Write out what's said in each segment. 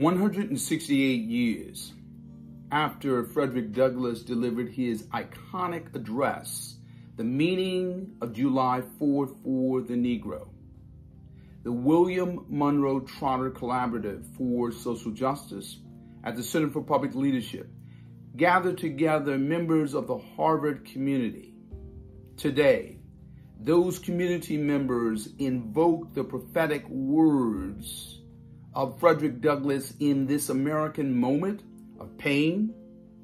168 years after Frederick Douglass delivered his iconic address, The Meaning of July 4 for the Negro, the William Monroe Trotter Collaborative for Social Justice at the Center for Public Leadership gathered together members of the Harvard community. Today, those community members invoke the prophetic words of Frederick Douglass in this American moment of pain,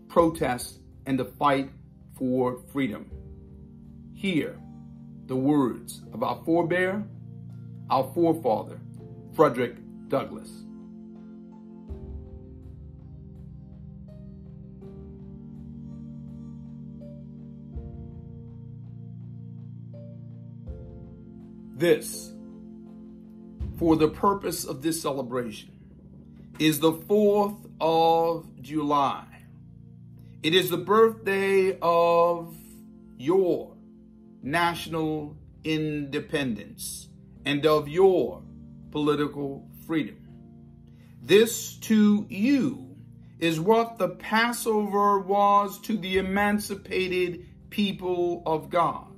protest, and the fight for freedom. Hear the words of our forebear, our forefather, Frederick Douglass. This for the purpose of this celebration is the 4th of July. It is the birthday of your national independence and of your political freedom. This to you is what the Passover was to the emancipated people of God.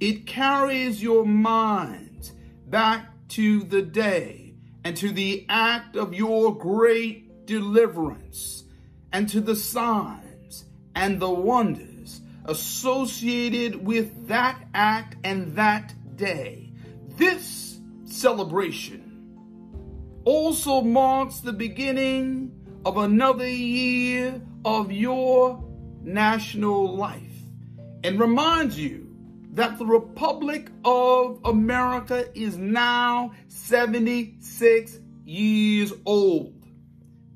It carries your minds back to the day and to the act of your great deliverance and to the signs and the wonders associated with that act and that day. This celebration also marks the beginning of another year of your national life and reminds you that the Republic of America is now 76 years old.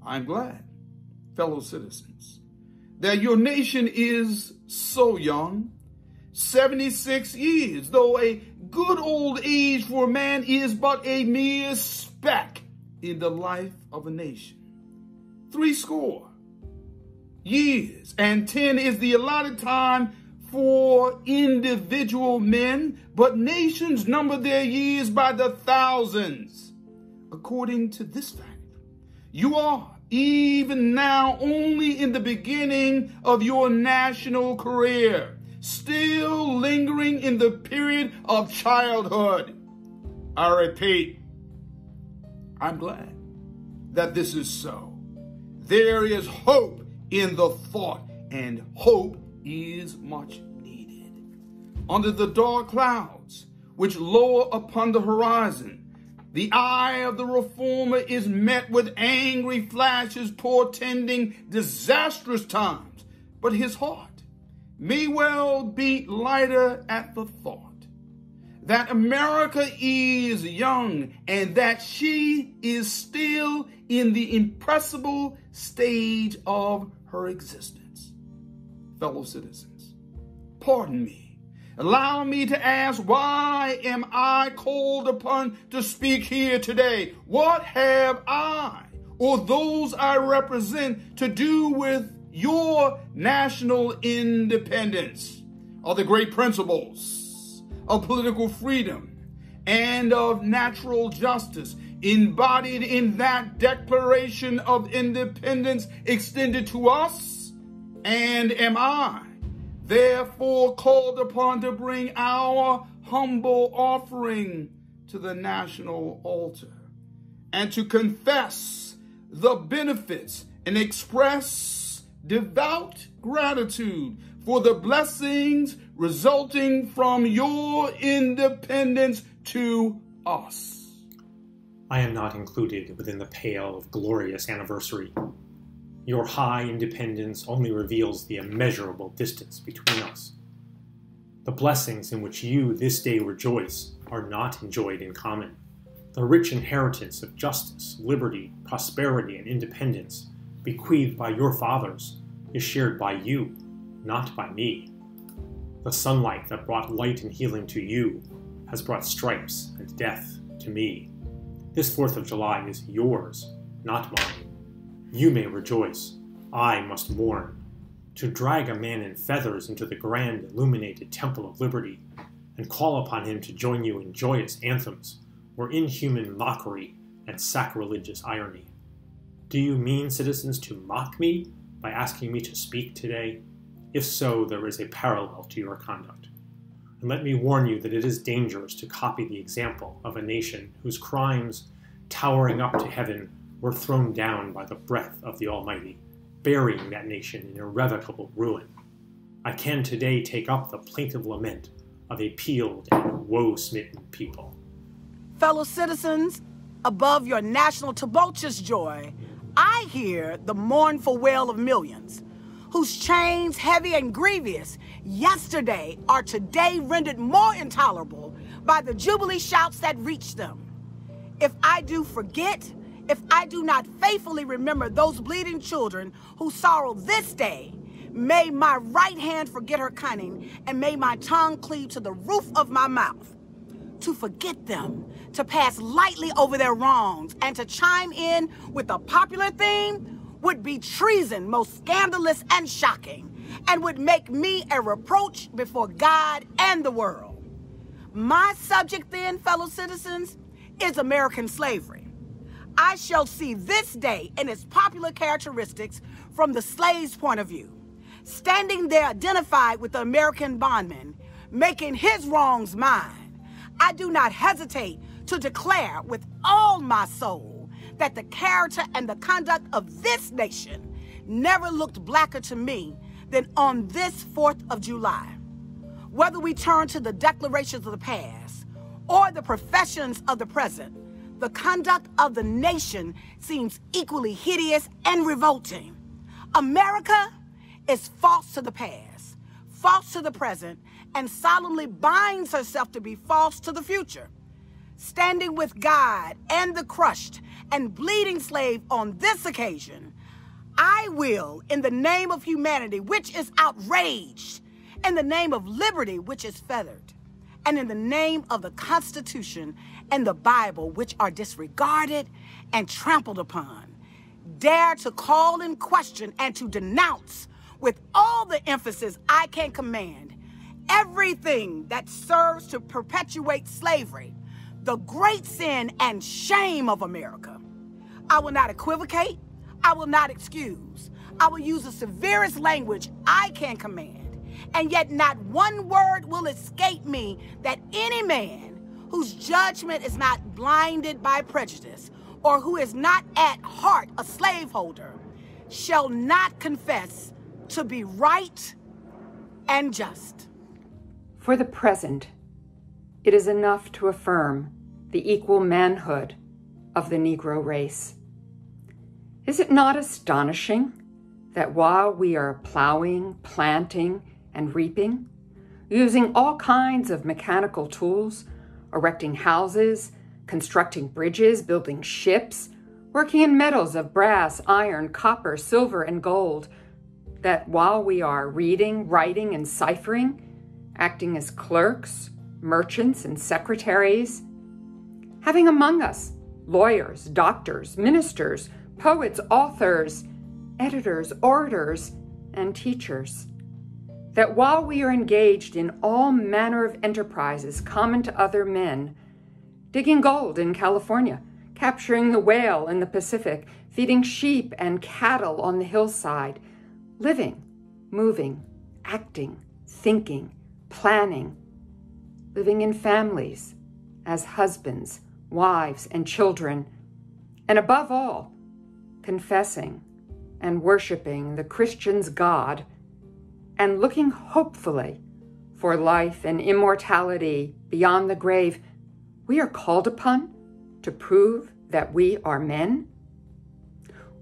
I'm glad, fellow citizens, that your nation is so young. 76 years, though a good old age for a man is but a mere speck in the life of a nation. Three score years and 10 is the allotted time for individual men, but nations number their years by the thousands. According to this fact, you are even now only in the beginning of your national career, still lingering in the period of childhood. I repeat, I'm glad that this is so. There is hope in the thought, and hope is much needed. Under the dark clouds which lower upon the horizon, the eye of the reformer is met with angry flashes portending disastrous times, but his heart may well beat lighter at the thought that America is young and that she is still in the impressible stage of her existence fellow citizens. Pardon me. Allow me to ask, why am I called upon to speak here today? What have I or those I represent to do with your national independence? Are the great principles of political freedom and of natural justice embodied in that Declaration of Independence extended to us? And am I therefore called upon to bring our humble offering to the national altar and to confess the benefits and express devout gratitude for the blessings resulting from your independence to us. I am not included within the pale of glorious anniversary your high independence only reveals the immeasurable distance between us. The blessings in which you this day rejoice are not enjoyed in common. The rich inheritance of justice, liberty, prosperity, and independence bequeathed by your fathers is shared by you, not by me. The sunlight that brought light and healing to you has brought stripes and death to me. This 4th of July is yours, not mine. You may rejoice, I must mourn. To drag a man in feathers into the grand illuminated temple of liberty, and call upon him to join you in joyous anthems, were inhuman mockery and sacrilegious irony. Do you mean, citizens, to mock me by asking me to speak today? If so, there is a parallel to your conduct. And let me warn you that it is dangerous to copy the example of a nation whose crimes, towering up to heaven, were thrown down by the breath of the Almighty, burying that nation in irrevocable ruin. I can today take up the plaintive lament of a peeled and woe smitten people. Fellow citizens, above your national tumultuous joy, I hear the mournful wail of millions whose chains, heavy and grievous, yesterday are today rendered more intolerable by the jubilee shouts that reach them. If I do forget, if I do not faithfully remember those bleeding children who sorrow this day, may my right hand forget her cunning, and may my tongue cleave to the roof of my mouth. To forget them, to pass lightly over their wrongs, and to chime in with a popular theme would be treason most scandalous and shocking, and would make me a reproach before God and the world. My subject, then, fellow citizens, is American slavery. I shall see this day in its popular characteristics from the slave's point of view, standing there identified with the American bondman, making his wrongs mine. I do not hesitate to declare with all my soul that the character and the conduct of this nation never looked blacker to me than on this 4th of July. Whether we turn to the declarations of the past or the professions of the present, the conduct of the nation seems equally hideous and revolting. America is false to the past, false to the present, and solemnly binds herself to be false to the future. Standing with God and the crushed and bleeding slave on this occasion, I will, in the name of humanity, which is outraged, in the name of liberty, which is feathered, and in the name of the Constitution and the Bible, which are disregarded and trampled upon, dare to call in question and to denounce with all the emphasis I can command everything that serves to perpetuate slavery, the great sin and shame of America. I will not equivocate. I will not excuse. I will use the severest language I can command. And yet, not one word will escape me that any man whose judgment is not blinded by prejudice or who is not at heart a slaveholder shall not confess to be right and just. For the present, it is enough to affirm the equal manhood of the Negro race. Is it not astonishing that while we are plowing, planting, and reaping, using all kinds of mechanical tools, erecting houses, constructing bridges, building ships, working in metals of brass, iron, copper, silver, and gold, that while we are reading, writing, and ciphering, acting as clerks, merchants, and secretaries, having among us lawyers, doctors, ministers, poets, authors, editors, orators, and teachers. That while we are engaged in all manner of enterprises common to other men, digging gold in California, capturing the whale in the Pacific, feeding sheep and cattle on the hillside, living, moving, acting, thinking, planning, living in families as husbands, wives, and children, and above all, confessing and worshiping the Christian's God and looking hopefully for life and immortality beyond the grave, we are called upon to prove that we are men?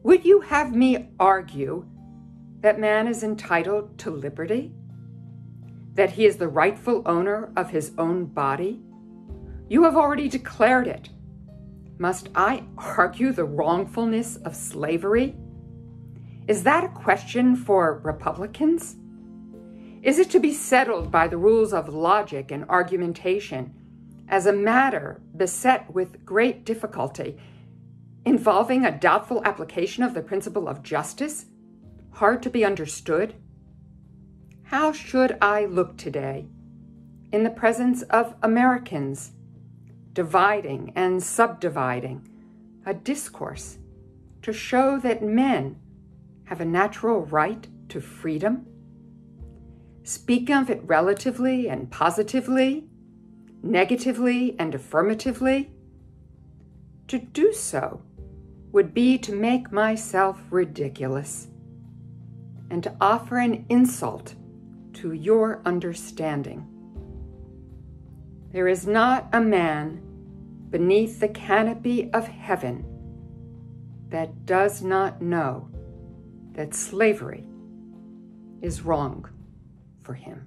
Would you have me argue that man is entitled to liberty? That he is the rightful owner of his own body? You have already declared it must I argue the wrongfulness of slavery? Is that a question for Republicans? Is it to be settled by the rules of logic and argumentation as a matter beset with great difficulty, involving a doubtful application of the principle of justice, hard to be understood? How should I look today in the presence of Americans dividing and subdividing, a discourse to show that men have a natural right to freedom? Speak of it relatively and positively, negatively and affirmatively? To do so would be to make myself ridiculous and to offer an insult to your understanding. There is not a man beneath the canopy of heaven that does not know that slavery is wrong for him.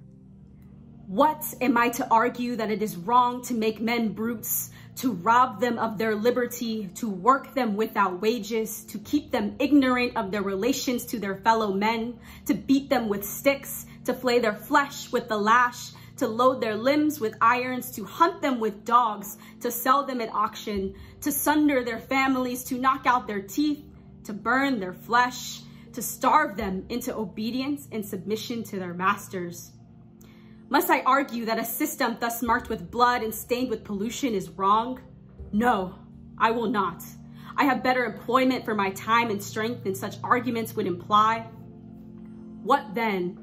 What am I to argue that it is wrong to make men brutes, to rob them of their liberty, to work them without wages, to keep them ignorant of their relations to their fellow men, to beat them with sticks, to flay their flesh with the lash, to load their limbs with irons, to hunt them with dogs, to sell them at auction, to sunder their families, to knock out their teeth, to burn their flesh, to starve them into obedience and submission to their masters. Must I argue that a system thus marked with blood and stained with pollution is wrong? No, I will not. I have better employment for my time and strength than such arguments would imply. What then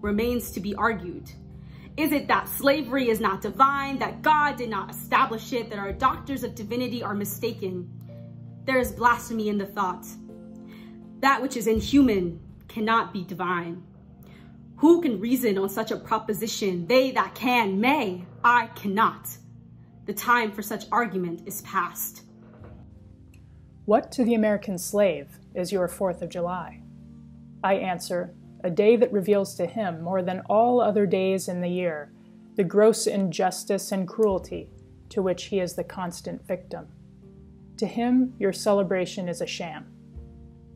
remains to be argued? Is it that slavery is not divine, that God did not establish it, that our doctors of divinity are mistaken? There is blasphemy in the thought. That which is inhuman cannot be divine. Who can reason on such a proposition? They that can may, I cannot. The time for such argument is past. What to the American slave is your Fourth of July? I answer, a day that reveals to him more than all other days in the year the gross injustice and cruelty to which he is the constant victim. To him, your celebration is a sham.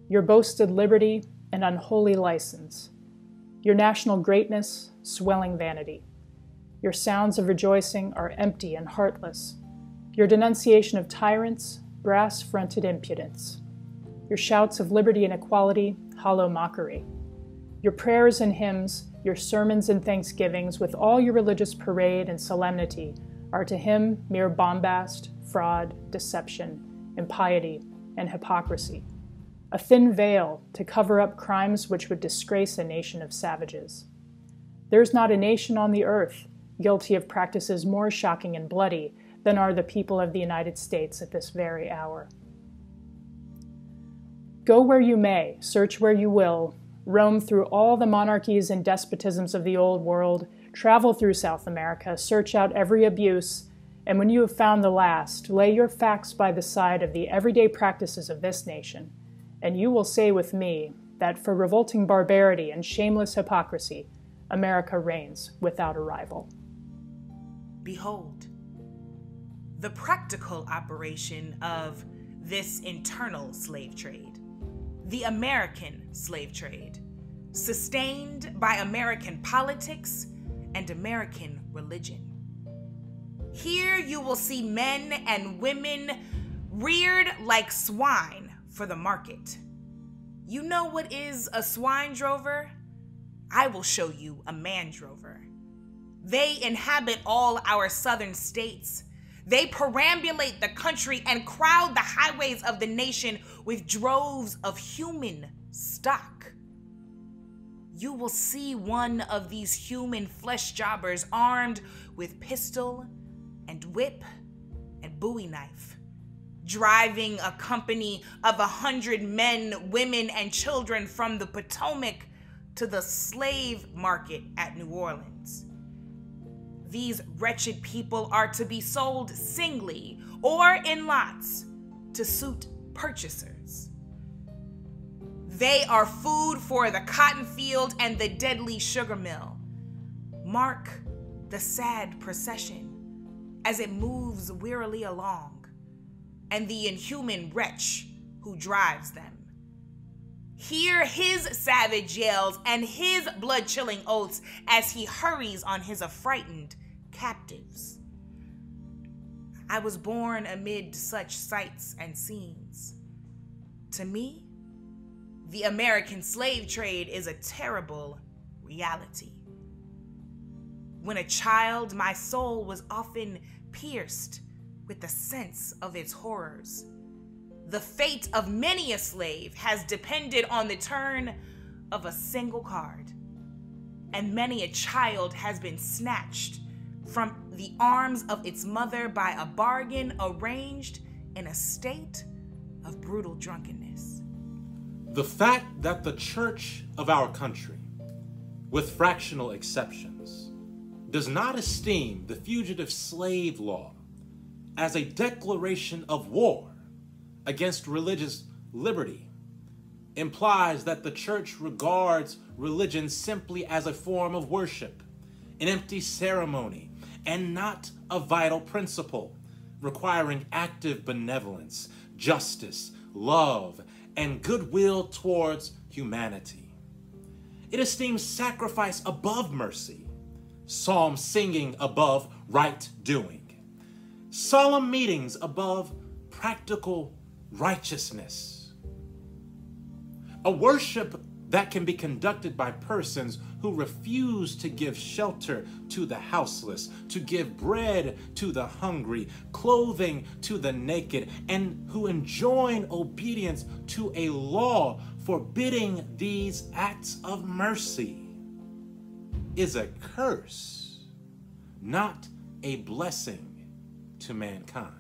Your boasted liberty, and unholy license. Your national greatness, swelling vanity. Your sounds of rejoicing are empty and heartless. Your denunciation of tyrants, brass fronted impudence. Your shouts of liberty and equality, hollow mockery. Your prayers and hymns, your sermons and thanksgivings, with all your religious parade and solemnity, are to him mere bombast, fraud, deception, impiety, and hypocrisy. A thin veil to cover up crimes which would disgrace a nation of savages. There's not a nation on the earth guilty of practices more shocking and bloody than are the people of the United States at this very hour. Go where you may, search where you will, roam through all the monarchies and despotisms of the old world, travel through South America, search out every abuse, and when you have found the last, lay your facts by the side of the everyday practices of this nation, and you will say with me that for revolting barbarity and shameless hypocrisy, America reigns without a rival. Behold, the practical operation of this internal slave trade the American slave trade, sustained by American politics and American religion. Here you will see men and women reared like swine for the market. You know what is a swine drover? I will show you a man drover. They inhabit all our southern states they perambulate the country and crowd the highways of the nation with droves of human stock. You will see one of these human flesh jobbers armed with pistol and whip and bowie knife, driving a company of a hundred men, women, and children from the Potomac to the slave market at New Orleans. These wretched people are to be sold singly or in lots to suit purchasers. They are food for the cotton field and the deadly sugar mill. Mark the sad procession as it moves wearily along, and the inhuman wretch who drives them. Hear his savage yells and his blood chilling oaths as he hurries on his affrighted captives. I was born amid such sights and scenes. To me, the American slave trade is a terrible reality. When a child, my soul was often pierced with the sense of its horrors. the fate of many a slave has depended on the turn of a single card. And many a child has been snatched from the arms of its mother by a bargain arranged in a state of brutal drunkenness. The fact that the church of our country, with fractional exceptions, does not esteem the fugitive slave law as a declaration of war against religious liberty implies that the church regards religion simply as a form of worship, an empty ceremony, and not a vital principle requiring active benevolence, justice, love, and goodwill towards humanity. It esteems sacrifice above mercy, psalm singing above right doing, solemn meetings above practical righteousness. A worship that can be conducted by persons who refuse to give shelter to the houseless, to give bread to the hungry, clothing to the naked, and who enjoin obedience to a law forbidding these acts of mercy is a curse, not a blessing to mankind.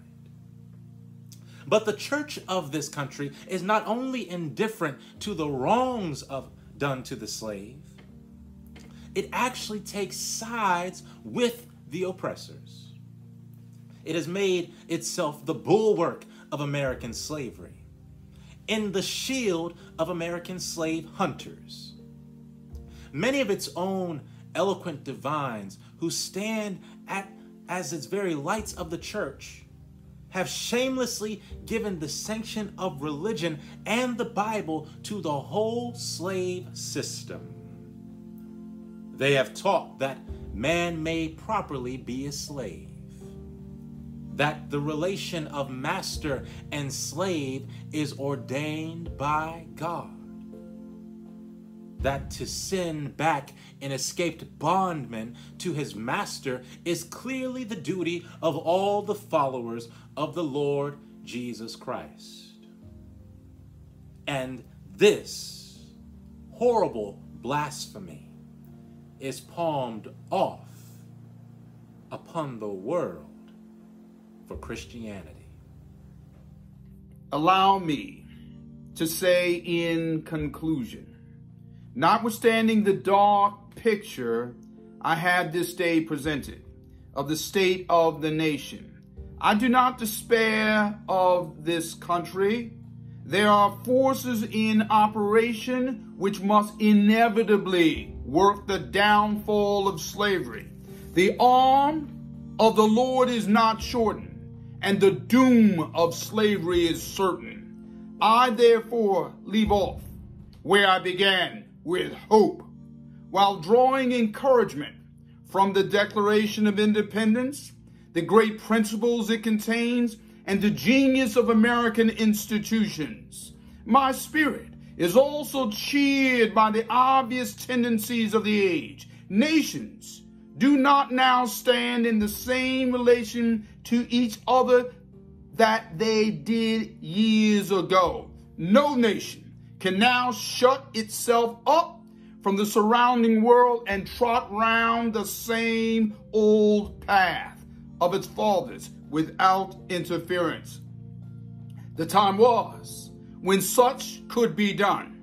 But the church of this country is not only indifferent to the wrongs of done to the slave, it actually takes sides with the oppressors. It has made itself the bulwark of American slavery, in the shield of American slave hunters. Many of its own eloquent divines who stand at as its very lights of the church have shamelessly given the sanction of religion and the Bible to the whole slave system. They have taught that man may properly be a slave, that the relation of master and slave is ordained by God that to send back an escaped bondman to his master is clearly the duty of all the followers of the Lord Jesus Christ. And this horrible blasphemy is palmed off upon the world for Christianity. Allow me to say in conclusion Notwithstanding the dark picture I have this day presented of the state of the nation, I do not despair of this country. There are forces in operation which must inevitably work the downfall of slavery. The arm of the Lord is not shortened, and the doom of slavery is certain. I therefore leave off where I began with hope while drawing encouragement from the Declaration of Independence, the great principles it contains, and the genius of American institutions. My spirit is also cheered by the obvious tendencies of the age. Nations do not now stand in the same relation to each other that they did years ago. No nation can now shut itself up from the surrounding world and trot round the same old path of its fathers without interference. The time was when such could be done.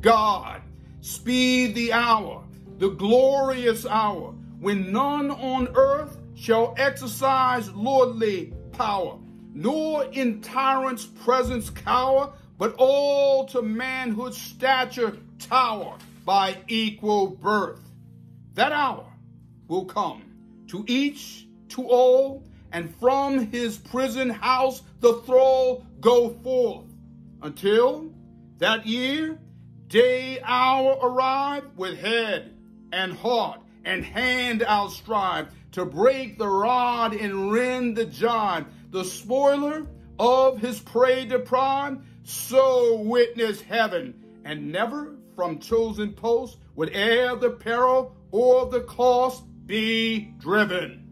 God, speed the hour, the glorious hour, when none on earth shall exercise lordly power, nor in tyrant's presence cower, but all to manhood's stature tower by equal birth. That hour will come to each, to all, and from his prison house the thrall go forth until that year, day, hour arrive with head and heart and hand I'll strive to break the rod and rend the jibe, the spoiler of his prey deprived so witness heaven, and never from chosen post would e'er the peril or the cost be driven.